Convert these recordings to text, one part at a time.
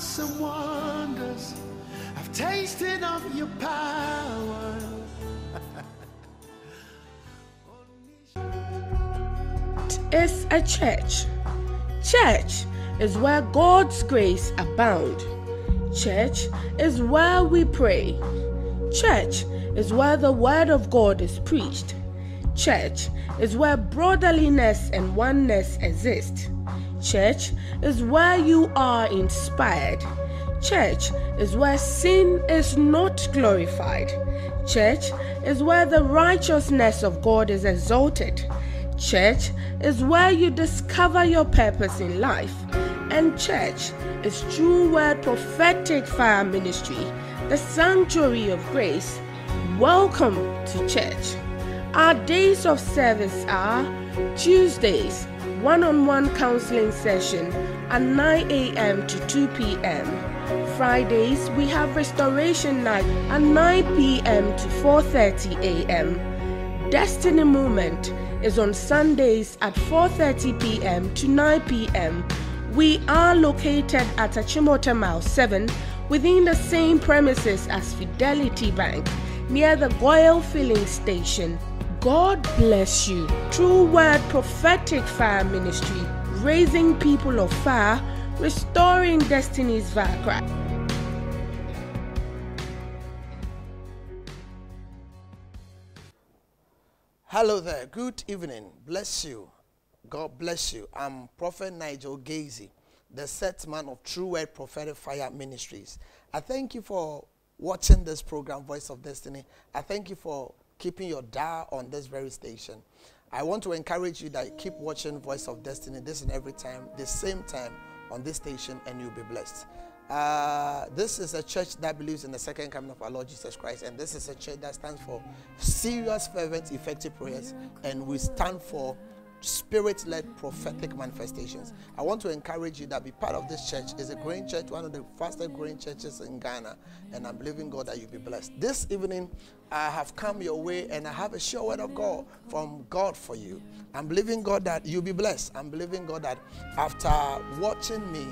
awesome wonders. I've tasted of your power. is a church. Church is where God's grace abound. Church is where we pray. Church is where the word of God is preached. Church is where brotherliness and oneness exist. Church is where you are inspired. Church is where sin is not glorified. Church is where the righteousness of God is exalted. Church is where you discover your purpose in life. And church is True Word Prophetic Fire Ministry, the sanctuary of grace. Welcome to church. Our days of service are Tuesdays, one on one counseling session at 9 a.m. to 2 p.m. Fridays, we have restoration night at 9 p.m. to 4:30 a.m. Destiny Movement is on Sundays at 4:30 p.m. to 9 p.m. We are located at Achimota Mile 7 within the same premises as Fidelity Bank near the GOIL Filling Station. God bless you. True Word Prophetic Fire Ministry, raising people of fire, restoring destinies via Christ. Hello there. Good evening. Bless you. God bless you. I'm Prophet Nigel Gaisie, the set man of True Word Prophetic Fire Ministries. I thank you for watching this program, Voice of Destiny. I thank you for keeping your dial on this very station. I want to encourage you that keep watching Voice of Destiny this and every time, the same time on this station, and you'll be blessed. Uh, this is a church that believes in the second coming of our Lord Jesus Christ, and this is a church that stands for serious, fervent, effective prayers, and we stand for spirit led prophetic manifestations. I want to encourage you that be part of this church. It's a growing church, one of the fastest growing churches in Ghana, and I'm believing God that you'll be blessed. This evening, I have come your way and I have a sure word of God from God for you. I'm believing God that you'll be blessed. I'm believing God that after watching me,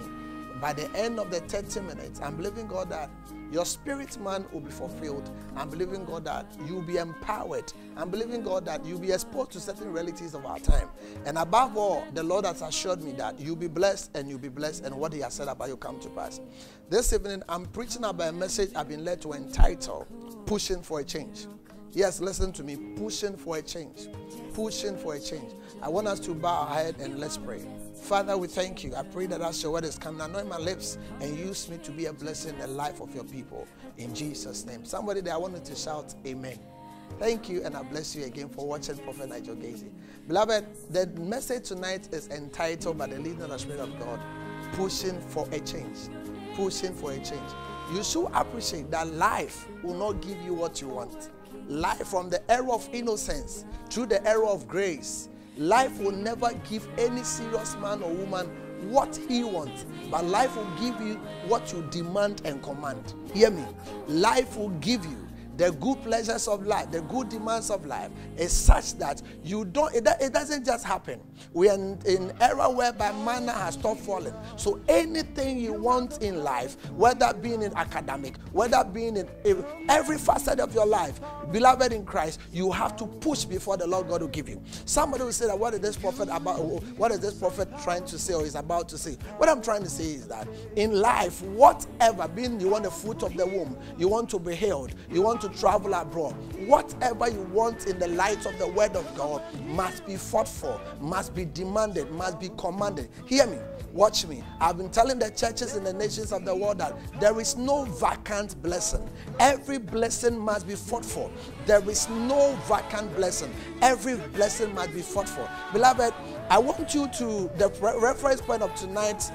by the end of the 30 minutes, I'm believing God that your spirit man will be fulfilled. I'm believing God that you'll be empowered. I'm believing God that you'll be exposed to certain realities of our time. And above all, the Lord has assured me that you'll be blessed and you'll be blessed, and what He has said about you come to pass. This evening, I'm preaching about a message I've been led to entitle Pushing for a Change. Yes, listen to me. Pushing for a change. Pushing for a change. I want us to bow our head and let's pray. Father, we thank you. I pray that as your word is coming, anoint my lips and use me to be a blessing in the life of your people. In Jesus' name. Somebody there, I wanted to shout, Amen. Thank you, and I bless you again for watching Prophet Nigel Gaisie. Beloved, the message tonight is entitled by the leading of the Spirit of God, Pushing for a Change. Pushing for a change. You should appreciate that life will not give you what you want. Life from the era of innocence through the era of grace Life will never give any serious man or woman what he wants, but life will give you what you demand and command. Hear me. Life will give you the good pleasures of life, the good demands of life is such that you don't, it, it doesn't just happen. We are in an era whereby manna has stopped falling. So anything you want in life, whether being in academic, whether being in every facet of your life, beloved in Christ, you have to push before the Lord God will give you. Somebody will say that what is this prophet about? What is this prophet trying to say or is about to say? What I'm trying to say is that in life, whatever, being you want the fruit of the womb, you want to be healed, you want to to travel abroad. Whatever you want in the light of the word of God must be fought for, must be demanded, must be commanded. Hear me. Watch me. I've been telling the churches in the nations of the world that there is no vacant blessing. Every blessing must be fought for. There is no vacant blessing. Every blessing must be fought for. Beloved, I want you to, the reference point of tonight's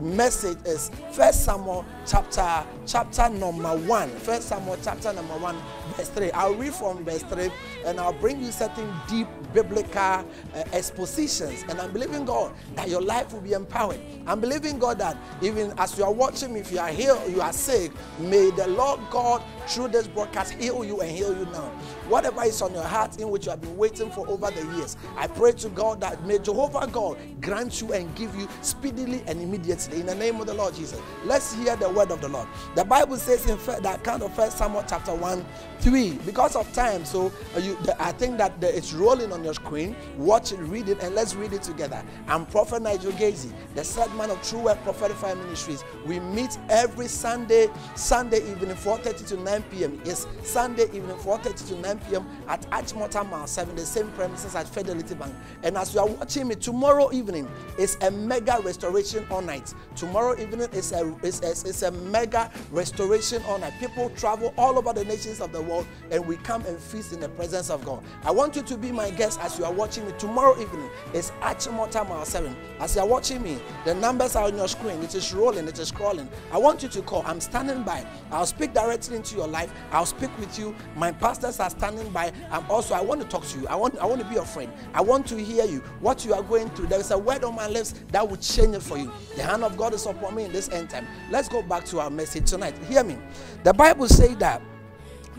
message is First Samuel chapter chapter number one. First Samuel chapter number one, verse 3. I'll read from verse 3 and I'll bring you certain deep biblical uh, expositions. And I'm believing God that your life will be empowered. I'm believing God that even as you are watching me, if you are here you are sick, may the Lord God through this broadcast heal you and heal you now. Whatever is on your heart in which you have been waiting for over the years, I pray to God that may Jehovah God grant you and give you speedily and immediately in the name of the Lord Jesus. Let's hear the word of the Lord. The Bible says in that kind of First Samuel chapter 1, 3. Because of time, so uh, you, I think that it's rolling on your screen. Watch it, read it, and let's read it together. I'm Prophet Nigel Gaisie, the third man of True Word Prophetic Fire Ministries. We meet every Sunday, Sunday evening, 4:30 to 9 p.m. Yes, Sunday evening, 4:30 to 9 p.m. at Achimota Mile 7, the same premises at Fidelity Bank. And as you are watching me, tomorrow evening is a mega restoration all night. Tomorrow evening is a is, is, is a mega restoration all night. People travel all over the nations of the world and we come and feast in the presence of God. I want you to be my guest as you are watching me tomorrow evening. It's Achimota Mile 7. As you are watching me, the numbers are on your screen. It is rolling, it is scrolling. I want you to call. I'm standing by. I'll speak directly into your life. I'll speak with you. My pastors are standing by. I'm also, I want to talk to you. I want, I want to be your friend. I want to hear you. What you are going through. There is a word on my lips that will change it for you. The hand of God is upon me in this end time. Let's go back to our message tonight. Hear me. The Bible says that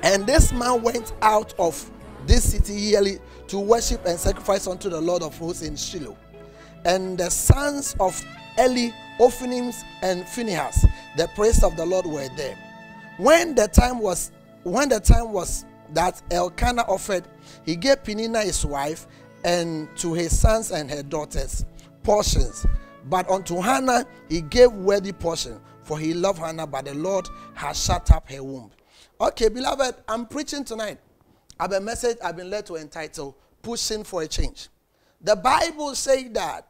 and this man went out of this city yearly to worship and sacrifice unto the Lord of hosts in Shiloh. And the sons of Eli, Hophni, and Phinehas, the priests of the Lord, were there. When the time was, when the time was that Elkanah offered, he gave Peninnah his wife and to his sons and her daughters portions. But unto Hannah he gave worthy portion, for he loved Hannah, but the Lord has shut up her womb. Okay, beloved, I'm preaching tonight. I have a message I've been led to entitle Pushing for a Change. The Bible says that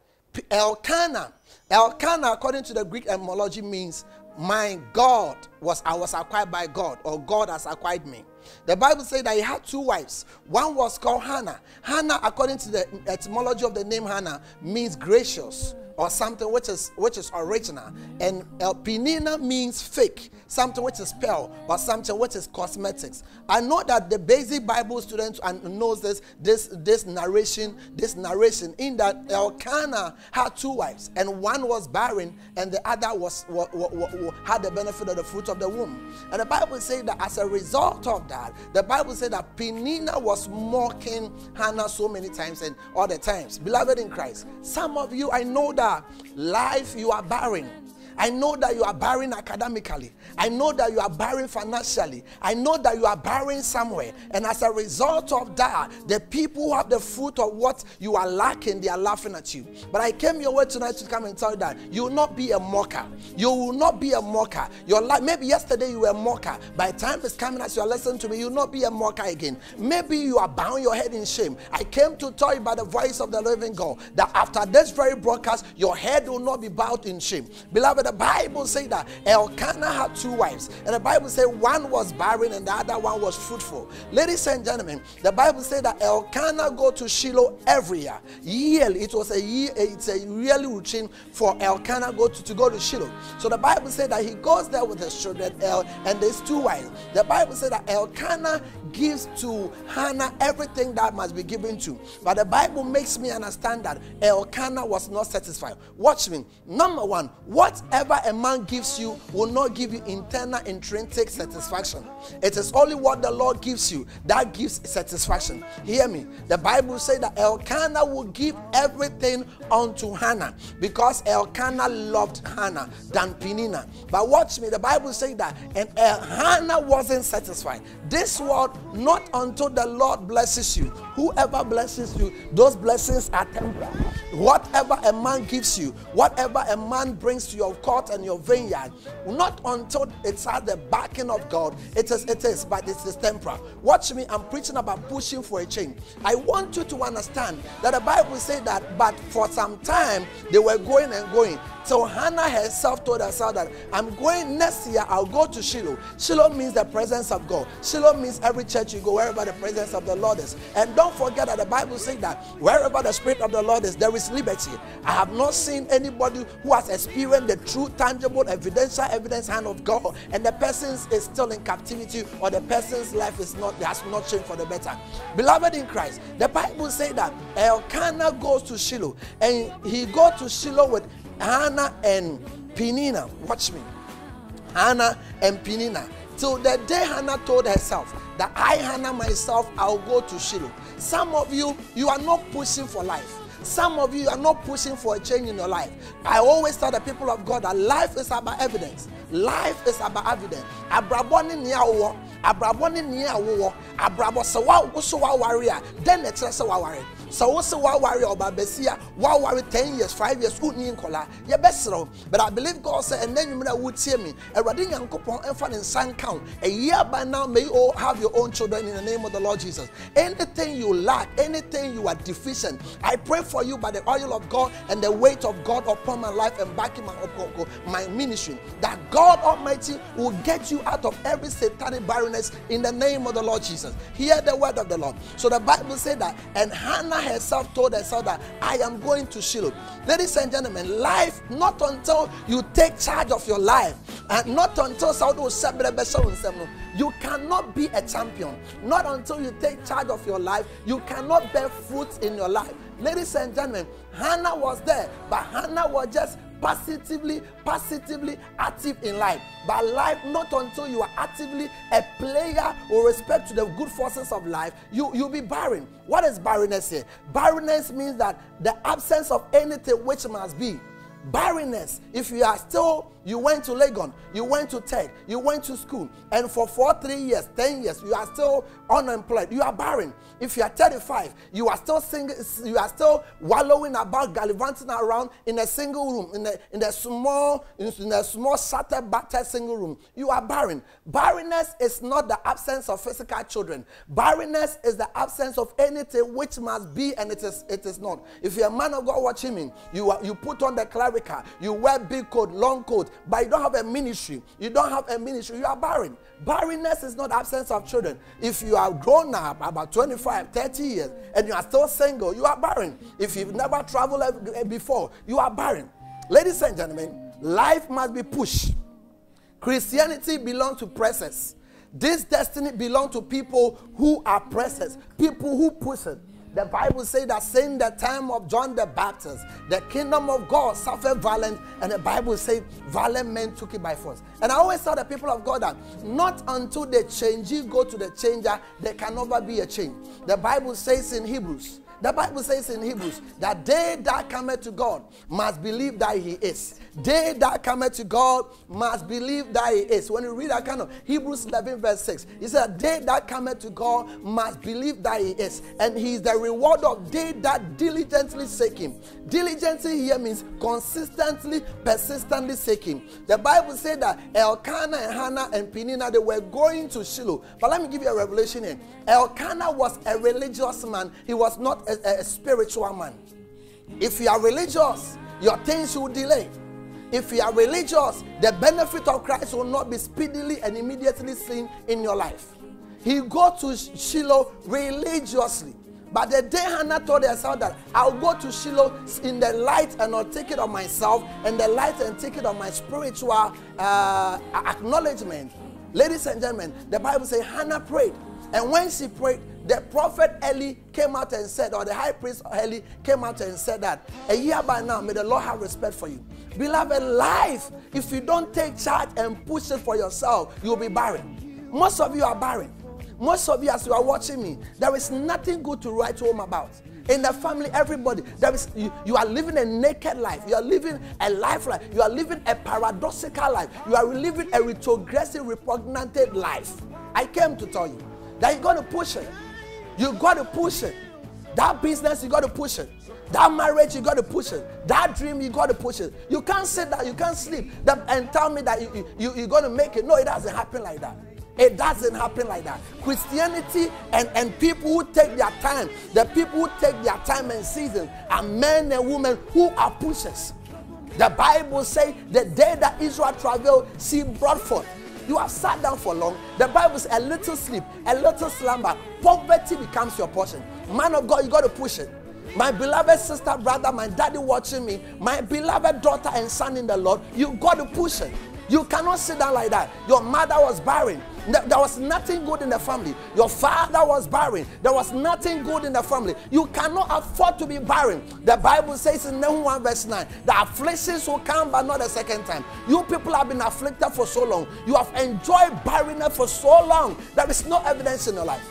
Elkanah, Elkanah, according to the Greek etymology, means my God was I was acquired by God, or God has acquired me. The Bible says that he had two wives. One was called Hannah. Hannah, according to the etymology of the name Hannah, means gracious or something which is which is original. And El Penina means fake, something which is pale or something which is cosmetics. I know that the basic Bible student knows this this this narration this narration in that Elkanah had two wives and one was barren and the other was, had the benefit of the fruit of the womb. And the Bible says that as a result of that, the Bible said that Penina was mocking Hannah so many times and the times. Beloved in Christ, some of you I know that life you are barren. I know that you are barren academically. I know that you are barren financially. I know that you are barren somewhere. And as a result of that, the people who have the fruit of what you are lacking, they are laughing at you. But I came your way tonight to come and tell you that you will not be a mocker. You will not be a mocker. Your life, maybe yesterday you were a mocker. By the time it's coming as you are listening to me, you will not be a mocker again. Maybe you are bowing your head in shame. I came to tell you by the voice of the living God that after this very broadcast, your head will not be bowed in shame. Beloved, the Bible says that Elkanah had two wives, and the Bible says one was barren and the other one was fruitful. Ladies and gentlemen, the Bible says that Elkanah go to Shiloh every year. Yearly, it was a year, it's a yearly routine for Elkanah go to, to go to Shiloh. So the Bible said that he goes there with his children El and there's two wives. The Bible said that Elkanah gives to Hannah everything that must be given to. But the Bible makes me understand that Elkanah was not satisfied. Watch me. Number one, whatever whatever a man gives you will not give you internal intrinsic satisfaction. It is only what the Lord gives you that gives satisfaction. Hear me. The Bible says that Elkanah will give everything unto Hannah because Elkanah loved Hannah than Penina. But watch me. The Bible says that and Hannah wasn't satisfied. This world, not until the Lord blesses you. Whoever blesses you, those blessings are temporary. Whatever a man gives you, whatever a man brings to your court and your vineyard, not until it's at the backing of God, it is, it is, but it is temporal. Watch me, I'm preaching about pushing for a change. I want you to understand that the Bible says that, but for some time they were going and going. So Hannah herself told herself that I'm going next year, I'll go to Shiloh. Shiloh means the presence of God. Shiloh means every church you go, wherever the presence of the Lord is. And don't forget that the Bible says that wherever the Spirit of the Lord is, there is liberty. I have not seen anybody who has experienced the true, tangible, evidential evidence hand of God, and the person is still in captivity, or the person's life is not has not changed for the better. Beloved in Christ, the Bible says that Elkanah goes to Shiloh, and he go to Shiloh with Hannah and Penina. Watch me. Hannah and Penina. Till the day Hannah told herself that I, Hannah, myself, I'll go to Shiloh. Some of you, you are not pushing for life. Some of you are not pushing for a change in your life. I always tell the people of God that life is about evidence. Life is about evidence. Abrabọ ni ni awo, abrabọ ni ni awo, abrabọ sɛ wa woso wa ware a, den na kyerɛ sɛ wa. Sɛ wo sɛ woaware ɔba bɛsi a woaware 10 years 5 years wonni nkɔla yɛbɛserɛ wo but i believe god said, sɛ ɛnɛ nwumere a wotie me. Awurade nyankopɔn ɛmfa ne nsa nka wo a year by now may you all have your own children in the name of the lord jesus. Anything you lack anything you are deficient i pray for you by the oil of god and the weight of god upon my life and backing my, my ministry that god almighty will get you out of every satanic barrenness in the name of the lord jesus. Hear the word of the lord. So the bible said that and hannah herself told herself that I am going to Shiloh. Ladies and gentlemen, life not until you take charge of your life and not until you cannot be a champion. Not until you take charge of your life, you cannot bear fruit in your life. Ladies and gentlemen, Hannah was there, but Hannah was just positively, positively active in life. But life, not until you are actively a player with respect to the good forces of life, you, you'll be barren. What is barrenness here? Barrenness means that the absence of anything which must be. Barrenness, if you are still you went to Legon, you went to Tech, you went to school, and for four, three years, ten years, you are still unemployed. You are barren. If you are 35, you are still single, you are still wallowing about, gallivanting around in a single room, in a in a small, in a small shattered, battered single room. You are barren. Barrenness is not the absence of physical children. Barrenness is the absence of anything which must be, and it is it is not. If you're a man of God watching me, you are, you put on the clerical, you wear big coat, long coat, but you don't have a ministry, you don't have a ministry, you are barren. Barrenness is not absence of children. If you are grown up about 25, 30 years, and you are still single, you are barren. If you've never traveled eh, before, you are barren. Ladies and gentlemen, life must be pushed. Christianity belongs to presses. This destiny belongs to people who are presses, people who push it. The Bible says that since the time of John the Baptist, the kingdom of God suffered violence, and the Bible says violent men took it by force. And I always tell the people of God that not until the change you go to the changer, there can never be a change. The Bible says in Hebrews, the Bible says in Hebrews that they that come to God must believe that He is. They that come to God must believe that He is. When you read that kind of Hebrews 11, verse 6, He said, They that come to God must believe that He is. And He is the reward of they that diligently seek Him. Diligently here means consistently, persistently seeking. The Bible said that Elkanah and Hannah and Penina, they were going to Shiloh. But let me give you a revelation here. Elkanah was a religious man. He was not a, a spiritual man. If you are religious, your things will delay. If you are religious, the benefit of Christ will not be speedily and immediately seen in your life. He go to Shiloh religiously. But the day Hannah told herself that I'll go to Shiloh in the light and I'll take it of myself and the light and take it of my spiritual uh, acknowledgement. Ladies and gentlemen, the Bible says Hannah prayed. And when she prayed, the prophet Eli came out and said, or the high priest Eli came out and said that a year by now, may the Lord have respect for you. Beloved, life, if you don't take charge and push it for yourself, you'll be barren. Most of you are barren. Most of you, as you are watching me, there is nothing good to write home about. In the family, everybody, there is you, you are living a naked life. You are living a life like you are living a paradoxical life. You are living a retrogressive, repugnant life. I came to tell you that you're going to push it. You got to push it. That business, you got to push it. That marriage, you got to push it. That dream, you got to push it. You can't sit down, you can't sleep that, and tell me that you, you, you're going to make it. No, it doesn't happen like that. It doesn't happen like that. Christianity and, and people who take their time, the people who take their time and season are men and women who are pushers. The Bible says the day that Israel traveled, she brought forth. You have sat down for long. The Bible says a little sleep, a little slumber, poverty becomes your portion. Man of God, you got to push it. My beloved sister, brother, my daddy watching me, my beloved daughter and son in the Lord, you got to push it. You cannot sit down like that. Your mother was barren. There was nothing good in the family. Your father was barren. There was nothing good in the family. You cannot afford to be barren. The Bible says in Nahum 1 verse 9, the afflictions will come, but not a second time. You people have been afflicted for so long. You have enjoyed barrenness for so long. There is no evidence in your life.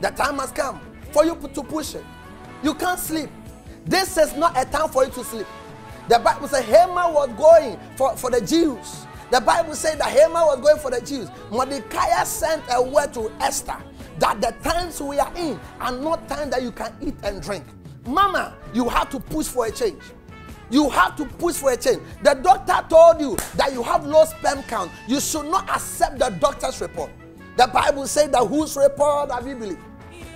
The time has come for you to push it. You can't sleep. This is not a time for you to sleep. The Bible says Haman was going for, for the Jews. The Bible said that Haman was going for the Jews. Mordecai sent a word to Esther that the times we are in are not times that you can eat and drink. Mama, you have to push for a change. You have to push for a change. The doctor told you that you have low sperm count. You should not accept the doctor's report. The Bible said that whose report have you believed?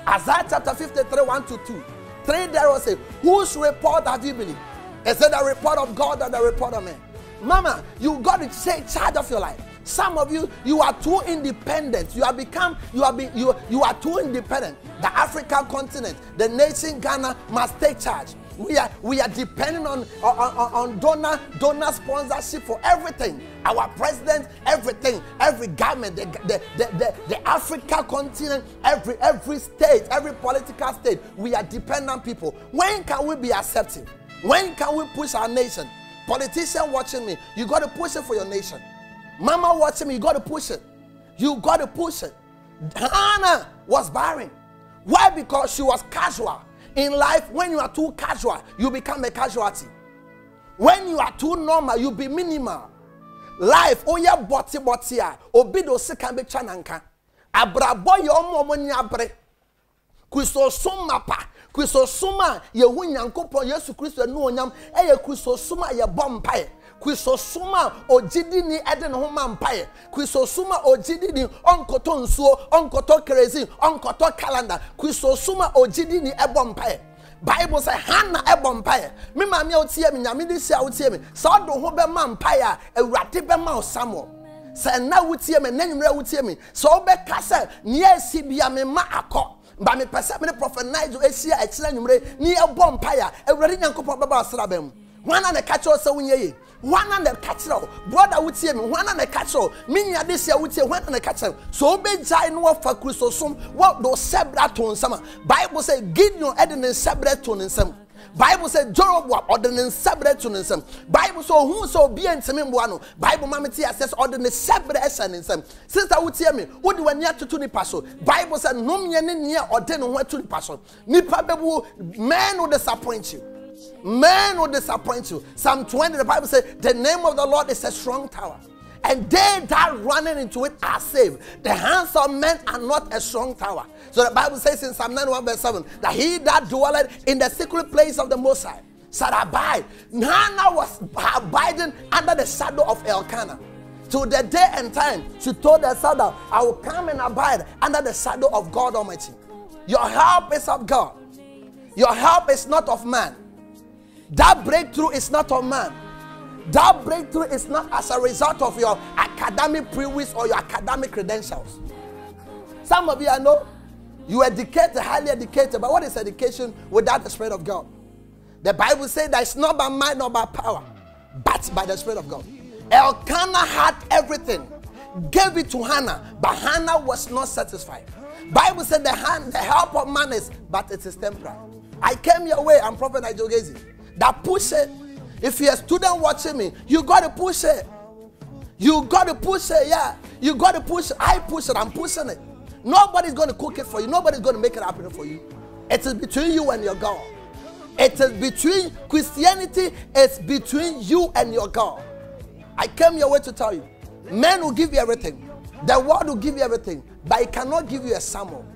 Isaiah chapter 53, 1 to 2. Three there was say, whose report have you believed? Is it the report of God or the report of man? Mama, you got to take charge of your life. Some of you, you are too independent. You have become, you have been, you, you are too independent. The African continent, the nation Ghana must take charge. We are, we are depending on, on, on donor, donor sponsorship for everything. Our president, everything, every government, the, the, the, the, the Africa continent, every, every state, every political state, we are dependent people. When can we be accepting? When can we push our nation? Politician watching me, you got to push it for your nation. Mama watching me, you got to push it. You got to push it. Hannah was barren. Why? Because she was casual. In life, when you are too casual, you become a casualty. When you are too normal, you be minimal. Life, oh yeah, body ah, obi do se kan be chananka. Abrabo ye omo omo nyabre. Kristo summa pa kristosom a yɛhu nyankopɔn yesu kristo ne onyam ɛyɛ kristosom a yɛbɔ mpaeɛ kristosom a ogyidini ɛde ne ho ma mpaeɛ kristosom a ogyidini ɔnkɔtɔ nsuo ɔnkɔtɔ kerosene ɔnkɔtɔ calendar. Kristosom a ogyidini ɛbɔ mpaeɛ bible sɛ hana ɛbɔ mpaeɛ me maame a wotie me nyame de si a wotie me. Sɛ ɔde ho bɛma mpaeɛ a awurade bɛma wo samuel sɛ ɛna wotie me ɛna nwummerɛ wotie me sɛ wobɛka sɛ neɛ asi bia me ma akɔ. Ba mepɛ sɛ mene prɔfɛt nigel ahyia akyerɛ anwummere ne yɛbɔ mpaeɛ a awurade nyankopɔn bɛba asraba mu. Hwana na ɛka kyerɛ sɛ wonyɛ ye hwana na ɛka kyerɛ wo? Broda wotie me. Hwana na ɛka kyerɛ wo? Me nuade hyia wotie hwana na ɛka kyerɛ wo? Sɛ wobɛgyae no wɔfa kristosom wɔde wo sɛberɛ to nsɛm a bible sɛ gideon ɛde ne nsɛberɛ to ne nsɛm bible sɛ jeroboam ɔde ne nsɛberɛ to ne bible sɛ ohun sɛ obi ntumi mboa no? Bible ma me te asɛ sɛ ɔde ne sɛberɛ ɛhyɛ ne nsɛm sista wotie me wode w'ani atoto nipa so bible sɛ nnomyɛ ne neɛ ɔde ne ho ato nipa so nipa bɛbu man will disappoint you. Man will disappoint you. Psalm 20 the bible says the name of the lord is a strong tower and they that running into it are saved. The hands of men are not a strong tower. So the Bible says in Psalm 91 verse 7 that he that dwelleth in the secret place of the Most High shall abide. Hannah was abiding under the shadow of Elkanah. To the day and time, she told herself that I will come and abide under the shadow of God Almighty. Your help is of God. Your help is not of man. That breakthrough is not of man. That breakthrough is not as a result of your academic prowess or your academic credentials. Some of you I know you educated, highly educated, but what is education without the Spirit of God? The Bible says that it's not by might nor by power, but by the Spirit of God. Elkanah had everything, gave it to Hannah, but Hannah was not satisfied. Bible said the hand, the help of man is, but it is temporal. I came your way, I'm Prophet Nigel Gaisie. That push it if you're a student watching me, you got to push it. You got to push it, yeah. You got to push it. I push it, I'm pushing it. Nobody's going to cook it for you, nobody's going to make it happen for you. It is between you and your God. It is between Christianity, it's between you and your God. I came your way to tell you. Men will give you everything, the world will give you everything, but it cannot give you a Samuel.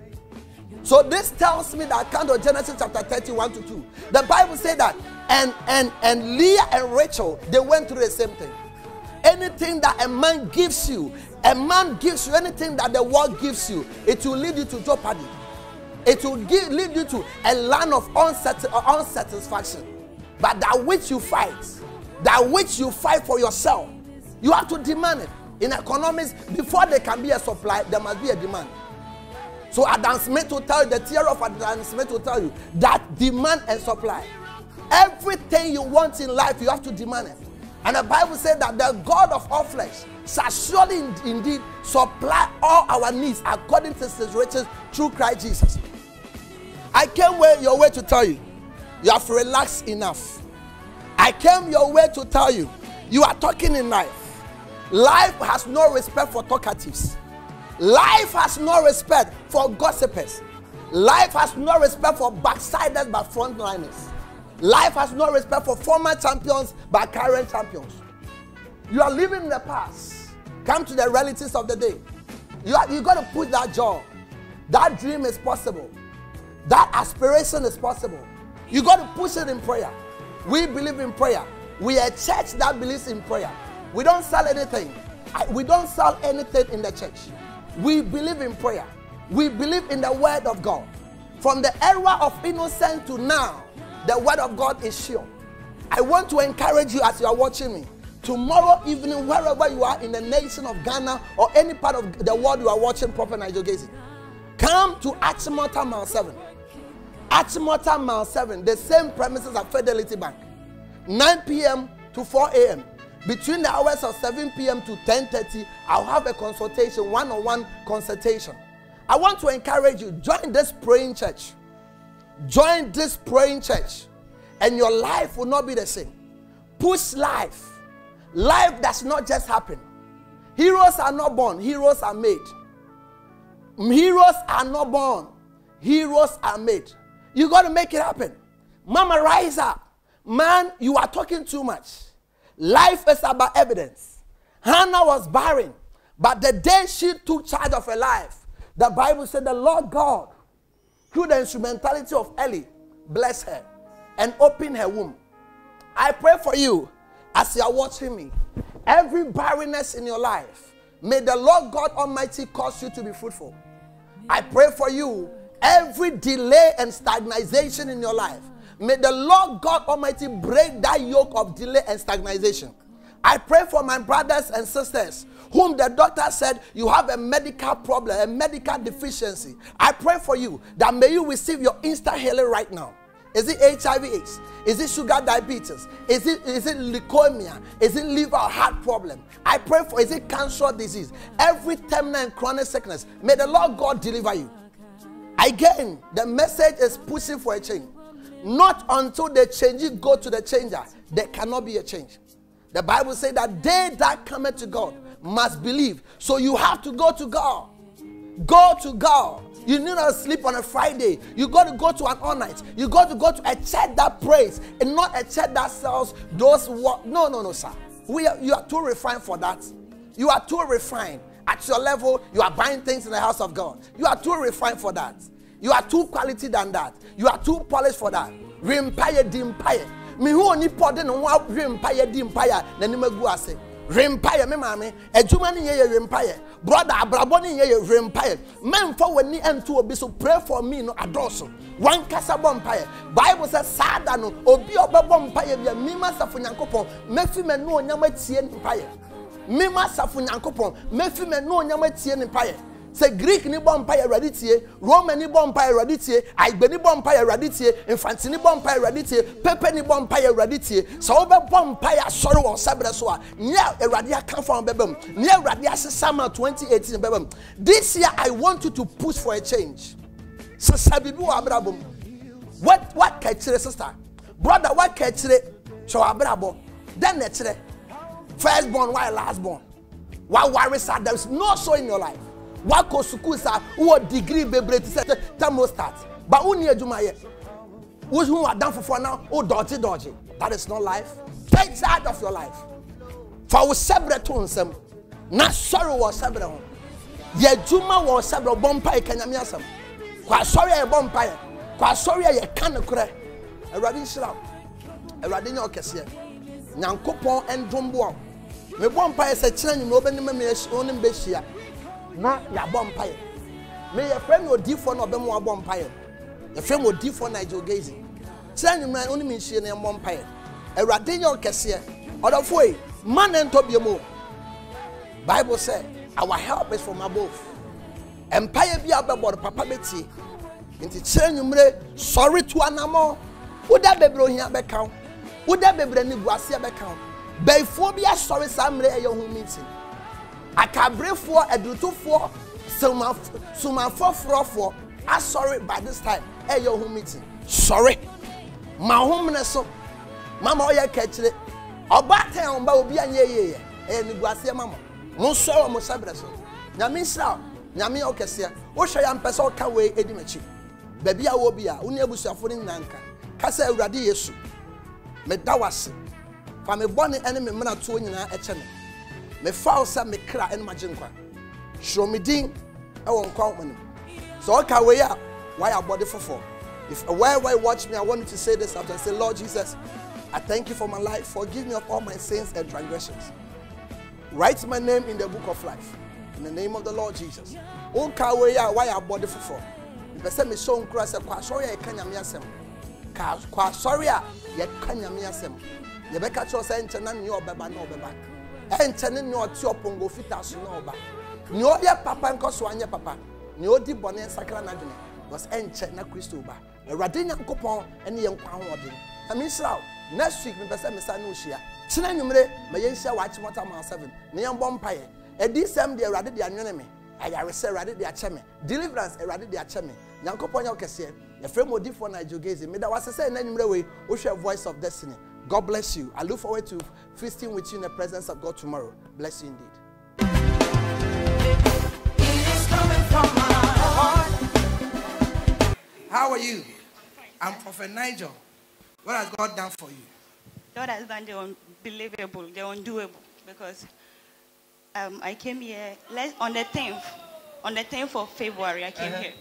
So this tells me that account of Genesis chapter 31 to 2. The Bible said that and and and Leah and Rachel they went through the same thing. Anything that a man gives you, a man gives you anything that the world gives you, it will lead you to jeopardy. It will give, lead you to a land of unsatis- uh, unsatisfaction. But that which you fight, That which you fight for yourself, you have to demand it. In economics, before there can be a supply, there must be a demand. So Adam Smith will tell you, the theory of Adam Smith will tell you that demand and supply. Everything you want in life, you have to demand it. And the Bible said that the God of all flesh shall surely indeed supply all our needs according to his riches through Christ Jesus. I came way, your way to tell you, you have relaxed enough. I came your way to tell you, you are talking in life. Life has no respect for talkatives. Life has no respect for gossipers. Life has no respect for backsiders but frontliners. Life has no respect for former champions but current champions. You are living in the past. Come to the realities of the day. You, are, you got to push that job. That dream is possible. That aspiration is possible. You got to push it in prayer. We believe in prayer. We are a church that believes in prayer. We don't sell anything. We don't sell anything in the church. We believe in prayer. We believe in the word of God. From the era of innocence to now, the word of God is sure. I want to encourage you as you are watching me. Tomorrow evening, wherever you are in the nation of Ghana or any part of the world you are watching Prophet Nigel come to Achimota Mile 7. Achimota Mile 7, the same premises at Fidelity Bank. 9 p.m. to 4 a.m. Between the hours of 7 p.m. to 10:30, I'll have a consultation, one-on-one consultation. I want to encourage you, join this praying church. Join this praying church, and your life will not be the same. Push life. Life does not just happen. Heroes are not born, heroes are made. Heroes are not born, heroes are made. You got to make it happen. Mama, rise up. Man, you are talking too much. Life is about evidence. Hannah was barren, but the day she took charge of her life, the Bible said the Lord God, through the instrumentality of Eli, bless her and open her womb. I pray for you as you are watching me. Every barrenness in your life, may the Lord God Almighty cause you to be fruitful. I pray for you. Every delay and stagnation in your life, may the Lord God Almighty break that yoke of delay and stagnation. I pray for my brothers and sisters whom the doctor said you have a medical problem, a medical deficiency. I pray for you that may you receive your instant healing right now. Is it HIV/AIDS? Is it sugar diabetes? Is it is it leukemia? Is it liver or heart problem? I pray for is it cancer disease? Every terminal and chronic sickness. May the Lord God deliver you. Again, the message is pushing for a change. Not until the changing go to the changer, there cannot be a change. The Bible says that they that cometh to God must believe. So you have to go to God. Go to God. You need not sleep on a Friday. You got to go to an all night. You got to go to a church that prays and not a church that sells those what. No, no, no, sir. We are, you are too refined for that. You are too refined. At your level, you are buying things in the house of God. You are too refined for that. You are too quality than that. You are too polished for that. Rimpaye di mpaye. Me hu oni pode no wa rimpaye di mpaye na ni magu ase. Rimpaye me maame, adwuma ne ye ye rimpaye. Brother abrabo ne ye ye rimpaye. Memfa wani ento obi so pray for me no adoso. Wan kasa bɔ mpaye. Bible says sada no obi obɛbɔ mpaye bia mima safo nyankopɔn mefi me no onyam atie ne mpaye. Mima safo nyankopɔn mefi me no onyam atie ne mpaye. Sɛ greek ni bɔ mpa yɛ awurade tie roman ni bɔ mpa yɛ awurade tie aigbe ni bɔ mpa yɛ awurade tie mfanti ni bɔ mpa yɛ awurade tie pepe ni bɔ mpa yɛ awurade tie. Sɛ wobɛbɔ mpa yɛ asɔre wɔ ɔsɛbrɛ so a nyɛ awurade aka fa wɔn bɛbɛ mu nyɛ awurade asesa ma 2018 bɛbɛ mu this year i want you to push for a change. Sisa bibi wɔ abrabɔ mu. What what ka kyerɛ sister? Brother what ka kyerɛ abrabɔ. Then na kyerɛ. First born why last born why worry sa there is no so in your life wakɔ sukuu sa wowɔ degree bebree te sɛ thermostat but wonni adwuma yɛ wohu wadan foforɔ na wo dɔgye dɔgye that is not life. Take charge of your life. Fa wo sɛbrɛ to nsɛm na sɔre wɔ sɛbrɛ ho yɛ adwuma wɔ sɛbrɛ bɔ mpaeɛ ka nyame asɛm kɔ asɔre a yɛbɔ mpaeɛ kɔ asɔre a yɛka no korɛ awurade nhyira wo awurade nyɛ ɔkɛseɛ nyankopɔn ndom boa wo mebɔ mpaeɛ sɛ kyerɛ nwumɛ wobɛnim wo ne mbɛhyia na yɛabɔ mpaeɛ me yɛfrɛ me odiifoɔ na ɔbɛma wabɔ mpaeɛ yɛfrɛ me odiifoɔ nigel gazy kyerɛ nwummerɛ wo ne menhyie no yɛmmɔ mpaeɛ awurade nyɛ ɔkɛseɛ. Ɔdɔfoɔ yi ma ne ntɔ bie mu bible sɛ our help is from above. Mpaeɛ bi a wobɛbɔ no papa bɛtie. Nti kyerɛ nwummere sɔre to anammɔ woda bebree ohia bɛka wo. Woda bebree ne gu aseɛ bɛka wo. Bɛyifoɔ bi asɔre saa mmerɛ ɛyɛ ho meeting akaberefoɔ adurotofoɔ sumafoforɔfoɔ asɔre by this time ɛyɛ ho meeting. Sɔre. Ma ho mene so mama ɔyɛ kɛkyire ɔbaatan a ɔba obi anyɛ yie yɛ. Ɛyɛ ne gu aseɛ mama mo nsɔ wɔ mo hyɛbrɛ so. Nyame nhyira nyame yɛ ɔkɛseɛ wohwɛ yɛ mpɛ sɛ ɔka wei edi m'akyi baabi a wɔ bi a wo ne abusuafo no nyinaa nka. Kasa awurade yesu meda wase fa me bɔne ne me mmenatoɔ nyinaa ɛkyɛ me mefa wo sɛ me kra ne magye nkwa. Hyerɛ me din wɔ nkwa woma nim sɛ ɔka wei a wayɛ abɔde foforɔ if wherever you watch me? I want you to say this after say lord jesus i thank you for my life. Forgive me of all my sins and transgressions. Write my name in the book of life. In the name of the lord jesus. Ɔka wei a wayɛ abɔde foforɔ mpɛ sɛ mehyɛ nkura sɛ kɔ asɔre a yɛka nyame asɛm kɔ asɔre a yɛka nyame asɛm yɛbɛka kyerɛ sɛ nkyɛ na nea ɔbɛba na ɔbɛba ɛnkyɛ ne nea ɔte ɔpongo fitaa so na ɔba nea ɔyɛ papa nkɔ so anyɛ papa. Nea ɔdi bɔne nsakra n'adwene bɔs ɛnkyɛ na kristo ba awurade nyankopɔn ɛne yɛn nkwa ahoɔden. Na menhyira wo next week mepɛ sɛ mesa ne wohyia kyerɛ nwummere ma yɛnhyia wɔ akyemɔta maa 7 na yɛmbɔ mpayɛ ɛdi sɛm deɛ awurade de anwene me. Ayaresɛ awurade de akyɛ me. Deliverance awurade de akyɛ me. Nyankopɔn nyɛ wo kɛseɛ. Yɛfrɛ mu odifoɔ na adwogezi meda wase sɛ ɛna nwummere wei wohwɛ voice of destiny. God bless you. I look forward to feasting with you in the presence of god tomorrow. Bless you indeed. How are you? I'm prophet nigel. What has god done for you? God has done the unbelievable, the undoable, because um, I came here less, on the 10th, on the 10th of February, I came Uh-huh. here.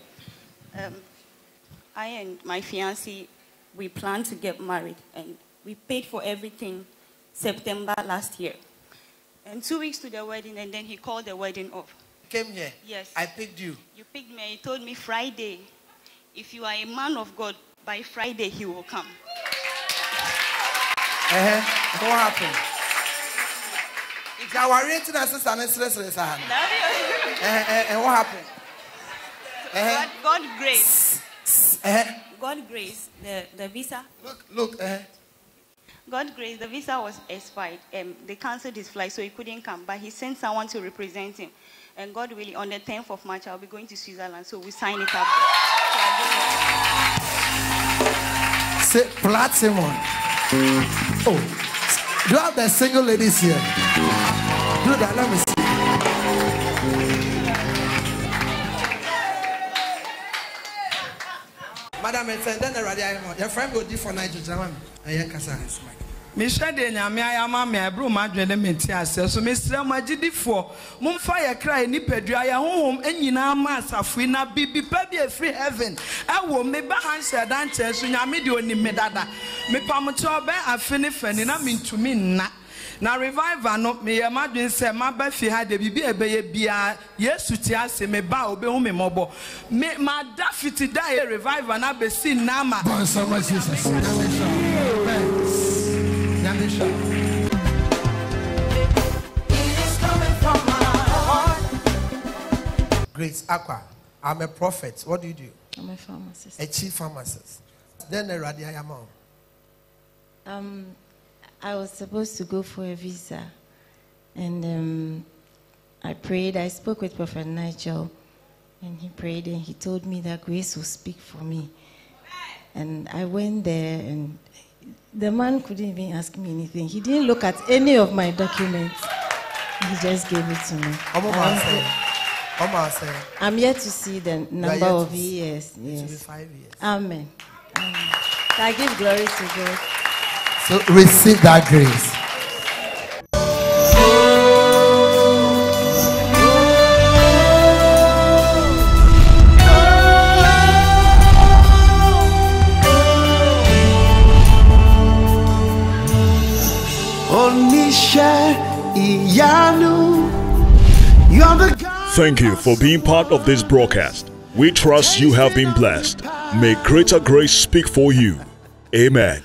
Um, I and my fiancé, we planned to get married, and we paid for everything September last year. And two weeks to the wedding, and then he called the wedding off. came here Yes. i picked you You picked me, and he told me Friday, if you are a man of God, by Friday he will come. uh-huh. what happened nti awareɛ nti na sesa ne seresere saa no Eh, eh, eh, what happened God, God grace. uh-huh. God grace, the, the visa, look look uh-huh. God grace, the visa was expired. Um, they cancelled his flight, so he couldn't come. But he sent someone to represent him. And God willing, on the 10th of March, I'll be going to Switzerland, so we sign it up. Say platinum. Oh, do you have the single ladies here? Do that. Let me see. Madam, it's then the radio. Your friend will do for Nigeria. I hear Kasa. mehyɛ deɛ nyame ayɛ ama me ɛberɛ mu adwene ne mente aseɛ so mesrɛ mo agyidifoɔ momfa yɛ kra yɛ nipadua yɛ honhom nyinaa ma asafo yi na biribipa bi ɛfiri heaven ɛwɔ meba ha nhyɛ da nkyɛn so nyame deɛ ɔnim me dada mepamokyɛ ɔbɛn afe ne fani na mentumi na revival no meyɛ m'adwene sɛ maba fie ha de biribi a ɛbɛyɛ biara yesu te ase meba a obɛhu me mmɔbɔ Me- mada fiti da a yɛ revival no abɛsi nna ma Bon, so much Jesus. Great, Aqua. I'm a prophet. What do you do? I'm a pharmacist. A chief pharmacist. Then the radio amount. Um, I was supposed to go for a visa, and um, I prayed. I spoke with Prophet Nigel, and he prayed, and he told me that grace will speak for me. And I went there, and the man couldn't even ask me anything. He didn't look at any of my documents. He just gave it to me. Omo I ma was say. there. Omo ma say. I'm yet to see the number of years. It will be Yes. five years. Amen. Amen. I give glory to God. So receive that grace. Oníṣẹ́ ìyanu. You're the God. Thank you for being part of this broadcast. We trust you have been blessed. May greater grace speak for you. Amen.